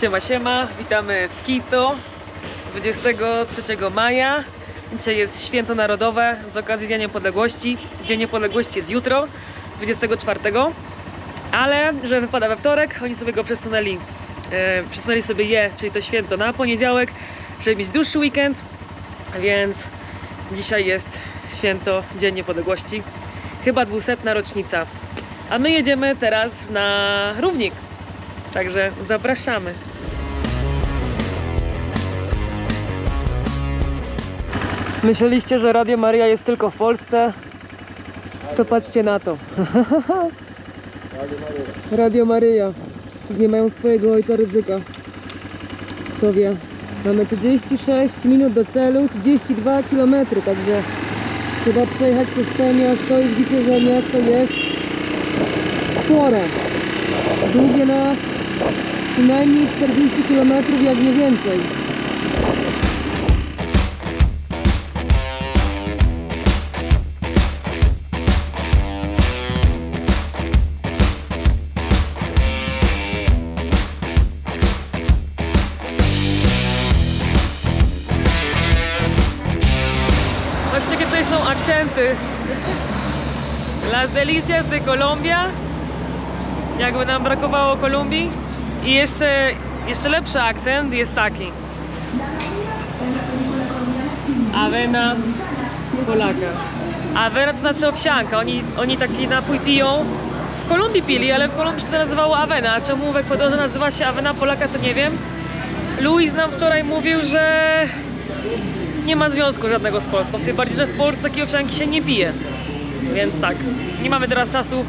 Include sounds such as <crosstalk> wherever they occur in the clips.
Siema, siema, witamy w Quito 23 maja. Dzisiaj jest święto narodowe z okazji Dnia Niepodległości. Dzień Niepodległości jest jutro, 24, ale że wypada we wtorek, oni sobie go przesunęli, e, przesunęli sobie je, czyli to święto na poniedziałek, żeby mieć dłuższy weekend, więc dzisiaj jest święto Dzień Niepodległości, chyba 200 rocznica. A my jedziemy teraz na równik, także zapraszamy. Myśleliście, że Radio Maria jest tylko w Polsce? To patrzcie na to. <laughs> Radio Maryja. Nie mają swojego ojca ryzyka. Kto wie. Mamy 36 minut do celu, 32 km, także trzeba przejechać przez całe miasto i widzicie, że miasto jest spore. Długie na przynajmniej 40 km, jak nie więcej. Patrzcie, jakie są akcenty. Las delicias de Colombia. Jakby nam brakowało Kolumbii. I jeszcze, jeszcze lepszy akcent jest taki. Avena Polaka. Avena to znaczy owsianka. Oni, oni taki napój piją. W Kolumbii pili, ale w Kolumbii się to nazywało Avena. A czemu w Ekwadorze nazywa się Avena Polaka, to nie wiem. Luis nam wczoraj mówił, że nie ma związku żadnego z Polską. Tym bardziej, że w Polsce takiej owsianki się nie pije. Więc tak, nie mamy teraz czasu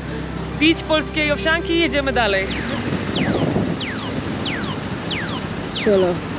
pić polskiej owsianki, jedziemy dalej. 去了。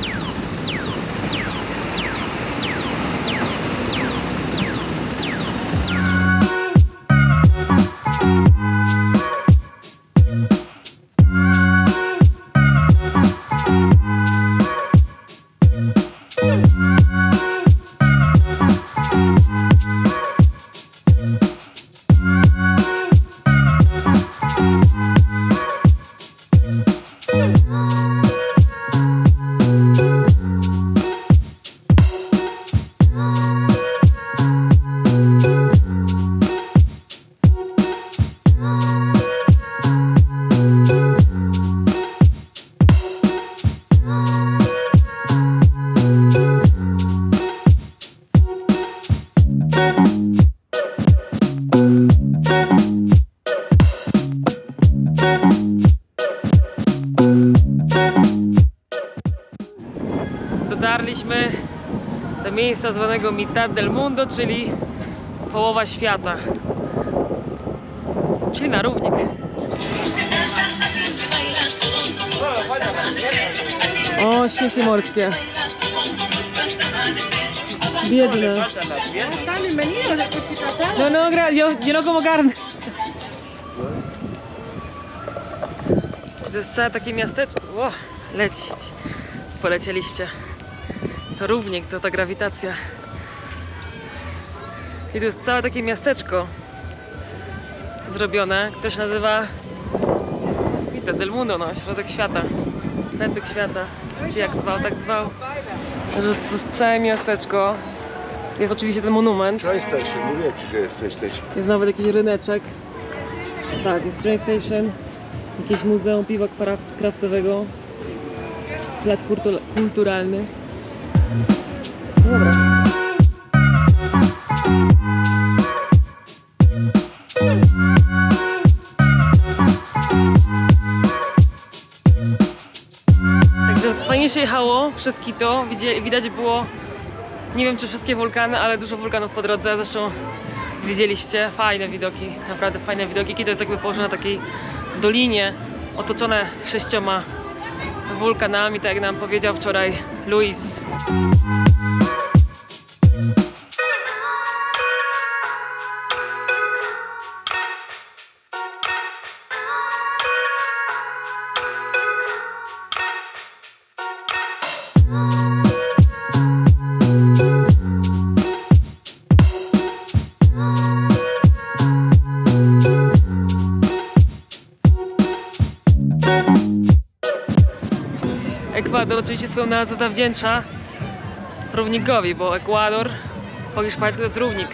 Do miejsca zwanego Mitad del Mundo, czyli połowa świata. Czyli na równik. O, świnki morskie. Biedne. No, no, gra- yo, yo no como carne. To jest całe takie miasteczko. O, lecić. Polecieliście. To równik, to ta grawitacja. I tu jest całe takie miasteczko zrobione, które się nazywa Vita del Mundo, no, środek świata. Tępyk świata. Czy jak zwał, tak zwał. Że to jest całe miasteczko. Jest oczywiście ten monument. Train station, mówiłem ci, że jest train station. Jest nawet jakiś ryneczek. Tak, jest train station. Jakieś muzeum piwa kraft, kraftowego. Plac kultu- kulturalny. No Dobra. Także fajnie się jechało przez Quito. Widać było, nie wiem czy wszystkie wulkany, ale dużo wulkanów po drodze. Zresztą widzieliście fajne widoki, naprawdę fajne widoki. Quito jest jakby położone na takiej dolinie, otoczone sześcioma wulkanami, tak jak nam powiedział wczoraj Luis. Ekwador oczywiście swoją nazwę zawdzięcza równikowi, bo Ekwador po hiszpańsku to jest równik.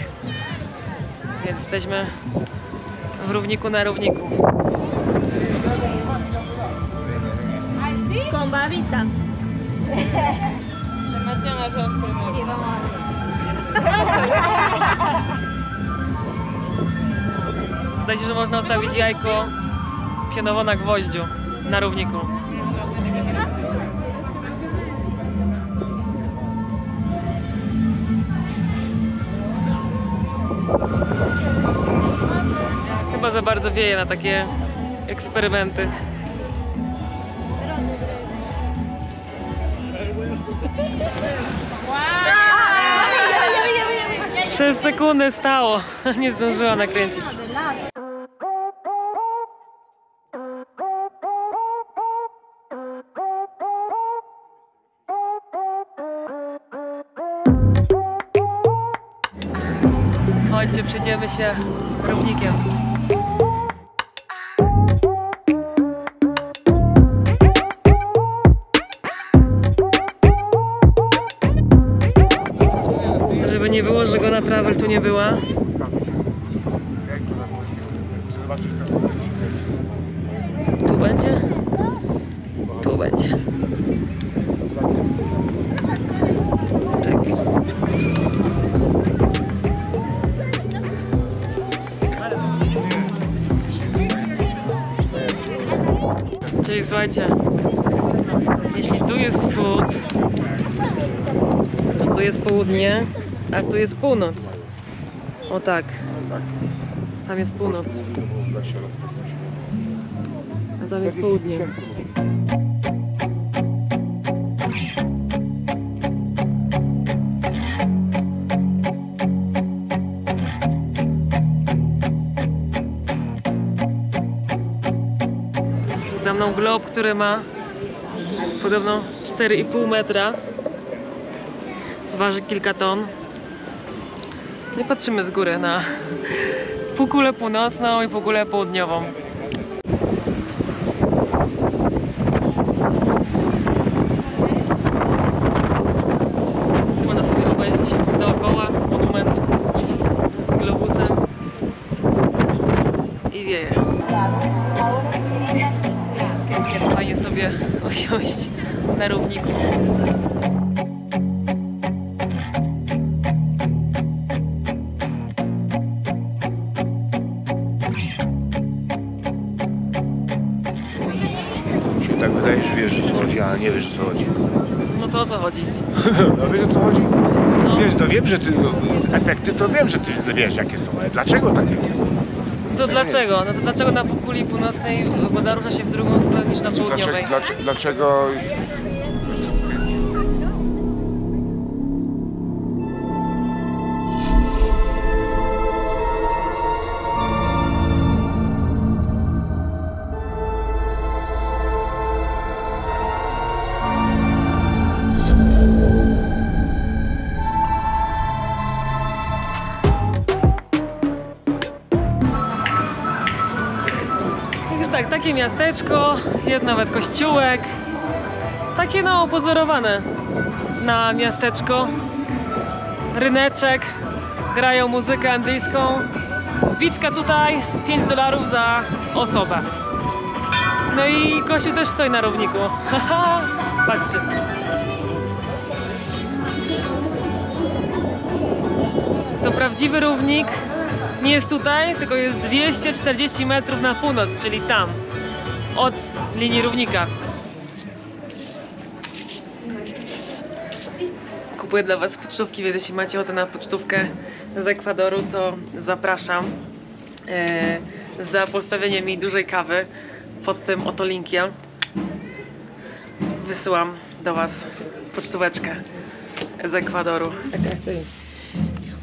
Więc jesteśmy w równiku na równiku. Con babita. Le meten arroz primero. Sí, vamos Zdaje się, że można ustawić jajko pionowo na gwoździu na równiku. Chyba za bardzo wieje na takie eksperymenty. Przez sekundę stało. <laughs> Nie zdążyła nakręcić. Chodźcie, przejdziemy się równikiem. Żeby nie było, że go na travel tu nie była. Słuchajcie, jeśli tu jest wschód, to tu jest południe, a tu jest północ. O tak, tam jest północ, a tam jest południe. Glob, który ma podobno 4,5 metra. Waży kilka ton. No i patrzymy z góry na <laughs> półkulę północną i półkulę południową. Można sobie obejść dookoła monument z i wieje. Fajnie sobie osiąść na równiku. Tak wydaje, że wiesz, o co chodzi, ale nie wiesz, o co chodzi. No to o co chodzi? <laughs> No wiesz, o co chodzi? No, Wiesz, no wiem, że ty, no, z efekty to wiem, że ty wiesz, jakie są, ale dlaczego tak jest? To dlaczego? No to dlaczego na półkuli północnej woda rusza się w drugą stronę niż na południowej? Dlaczego, dlaczego, dlaczego miasteczko, jest nawet kościółek. Takie no opozorowane na miasteczko. Ryneczek, grają muzykę andyjską. Wbitka tutaj 5 dolarów za osobę. No i kościół też stoi na równiku. Patrzcie. To prawdziwy równik nie jest tutaj, tylko jest 240 metrów na północ, czyli tam, od linii równika. Kupuję dla Was pocztówki, więc jeśli macie ochotę na pocztówkę z Ekwadoru, to zapraszam e, za postawienie mi dużej kawy pod tym oto linkiem. Wysyłam do Was pocztóweczkę z Ekwadoru.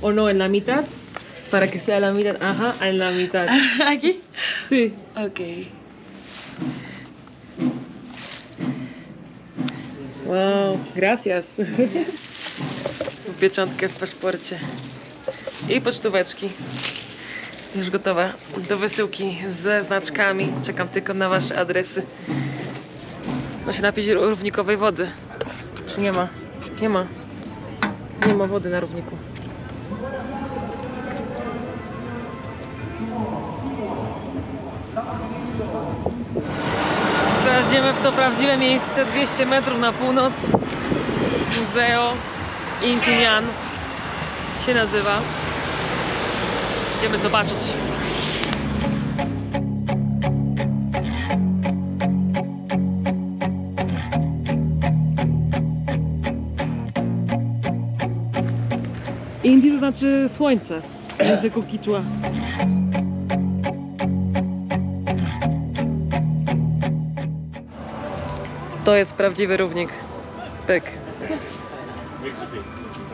O no, en la mitad. Para que sea la mitad. Ajá, en la mitad. <laughs> ¿Aquí? Sí. Ok. Wow, gracias. Pieczątkę w paszporcie. I pocztóweczki. Już gotowe do wysyłki ze znaczkami. Czekam tylko na Wasze adresy. No się napić równikowej wody. Czy nie ma? Nie ma. Nie ma wody na równiku. Teraz idziemy w to prawdziwe miejsce 200 metrów na północ. Muzeo Intian się nazywa. Idziemy zobaczyć. Indii to znaczy słońce w języku kiczua. To jest prawdziwy równik. Pyk.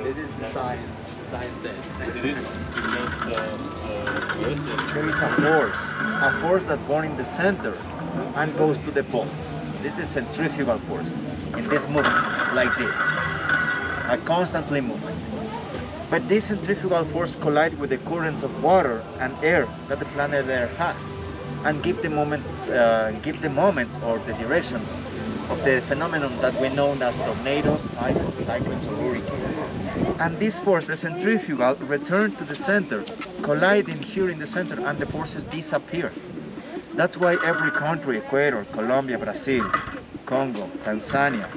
This is the science, the science test. It is against uh, uh, There is a force, a force that born in the center and goes to the poles. This is the centrifugal force in this movement, like this, a constantly movement. But this centrifugal force collide with the currents of water and air that the planet Earth has, and give the moment, uh, give the moments or the directions of the phenomenon that we know as tornadoes, typhoons, cyclones, or hurricanes. And this force, the centrifugal, return to the center, colliding here in the center, and the forces disappear. That's why every country, Ecuador, Colombia, Brazil, Congo, Tanzania,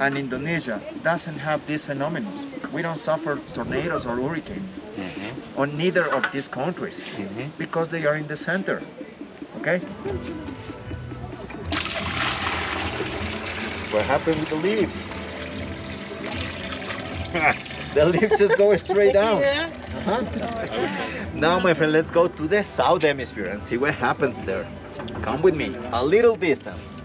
and Indonesia, doesn't have this phenomenon. We don't suffer tornadoes or hurricanes mm-hmm. on neither of these countries mm-hmm. because they are in the center. Okay? What happened with the leaves? <laughs> the leaves just go straight down. <laughs> Uh-huh. Now, my friend, let's go to the south hemisphere and see what happens there. Come with me, a little distance.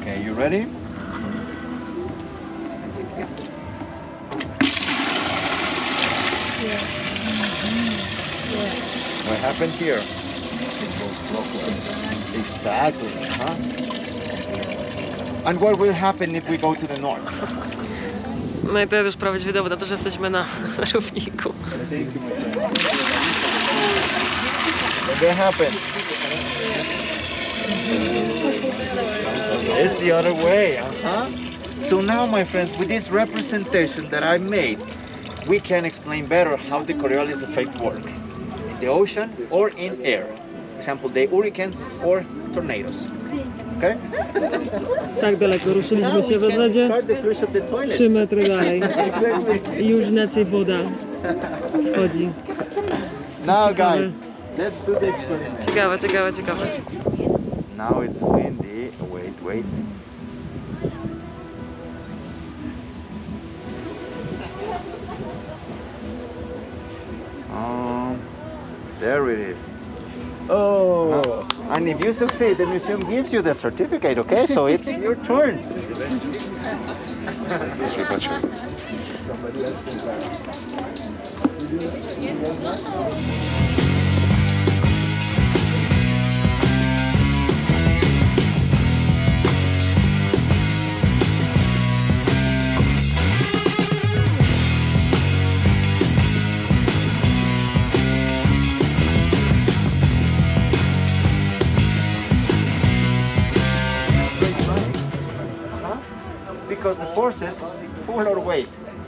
Okay, you ready? What happened here? It goes clockwise. Exactly, huh? And what will happen if we go to the north? No i to jest już prawdziwy dowód na to, że jesteśmy na <laughs> równiku. Thank you, my friend. What will happen? It's the other way, uh-huh. So now, my friends, with this representation that I made, we can explain better how the Coriolis effect work in the ocean or in air. For example, the hurricanes or tornadoes. Okay? Tak daleko ruszyliśmy Now się we w can zasadzie discard the flush of the toilets. 3 metry dalej. Exactly. I już inaczej woda schodzi. Now, guys, let's do the experiment. Ciekawe, ciekawe, ciekawe. Now it's windy. Wait, wait. Um, there it is. Oh, and if you succeed, the museum gives you the certificate. Okay, so <laughs> it's your turn. Somebody else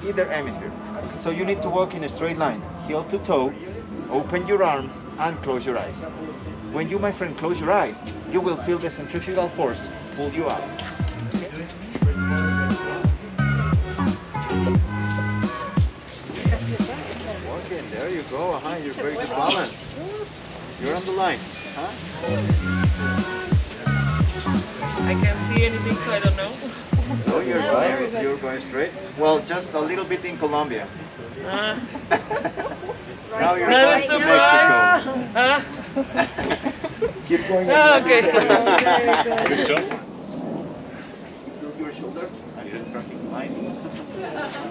either hemisphere. So you need to walk in a straight line, heel to toe, open your arms and close your eyes. When you, my friend, close your eyes, you will feel the centrifugal force pull you out. Okay, there you go. Uh-huh, you're very good balance. You're on the line. Huh? I can't see anything so I don't know. No, you're going, you're going straight. Well, just a little bit in Colombia. Ah, Now you're that going to surprise! Ah, Mexico. Keep going. ah, okay. Good job. Move your shoulder and you're tracking line.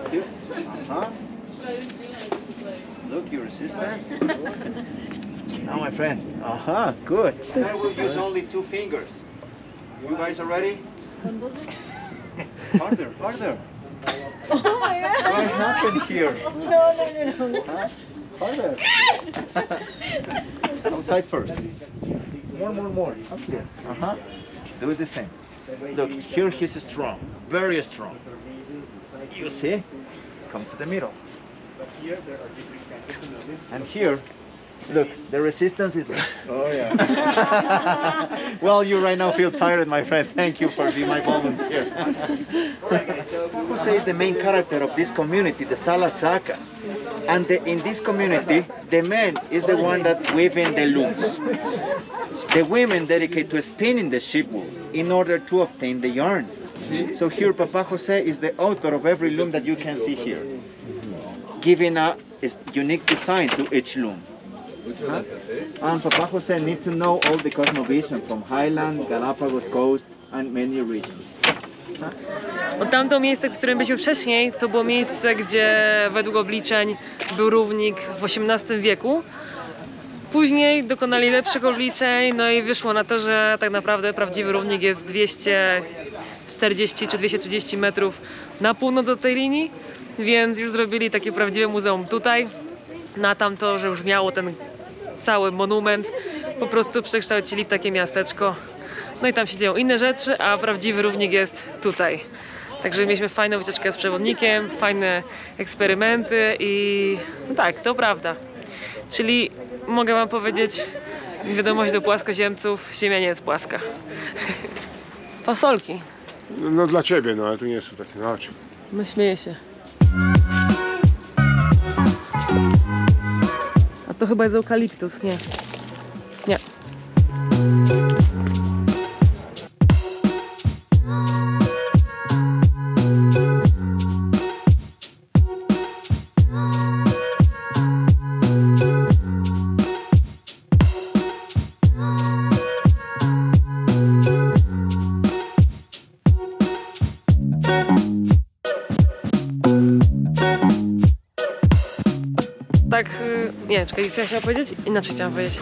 Two. Uh-huh. Look, your resistance. now, my friend. Uh-huh, good. And I will use only two fingers. You guys are ready? Harder, harder. What happened here? <laughs> No, no, no. no. Huh? Harder. <laughs> Outside first. More, more, more. Up here. Uh huh. Do it the same. Look, here he's strong, very strong. You see? Come to the middle. And here, look, the resistance is less. Oh yeah. <laughs> well, you right now feel tired, my friend. Thank you for being my volunteer. Jose is the main character of this community, the Salasacas. And the, in this community, the man is the one that weaving the looms. The women dedicate to spinning the sheep wool in order to obtain the yarn. So here, Papa Jose is the author of every loom that you can see here, giving a unique design to each loom. And Papa Jose needs to know all the cosmovision from Highland, Galapagos Coast, and many regions. Bo tamto miejsce, w którym byliśmy wcześniej, to było miejsce, gdzie według obliczeń był równik w XVIII wieku. Później dokonali lepszych obliczeń, no i wyszło na to, że tak naprawdę prawdziwy równik jest 240 czy 230 metrów na północ od tej linii, więc już zrobili takie prawdziwe muzeum tutaj. Na tamto, że już miało ten cały monument, po prostu przekształcili w takie miasteczko. No i tam się dzieją inne rzeczy, a prawdziwy równik jest tutaj. Także mieliśmy fajną wycieczkę z przewodnikiem, fajne eksperymenty i no tak, to prawda. Czyli mogę wam powiedzieć wiadomość do płaskoziemców, ziemia nie jest płaska. <laughs> Fasolki. No, dla ciebie, no ale tu nie są takie, no chodź. No śmieję się. To chyba jest eukaliptus, nie. Nie. Co ja chciałam powiedzieć? Inaczej chciałam powiedzieć.